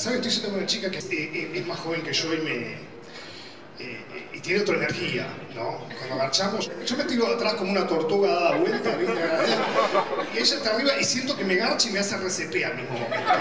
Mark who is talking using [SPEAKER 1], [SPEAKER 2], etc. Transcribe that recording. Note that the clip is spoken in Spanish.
[SPEAKER 1] ¿sabes? Estoy siendo una chica que es, eh, eh, es más joven que yo y me. eh, eh y tiene otra energía, ¿no? Cuando marchamos, yo me tiro atrás como una tortuga dada vuelta, ¿viste? Y ella está arriba y siento que me garcha y me hace RCP al mismo momento.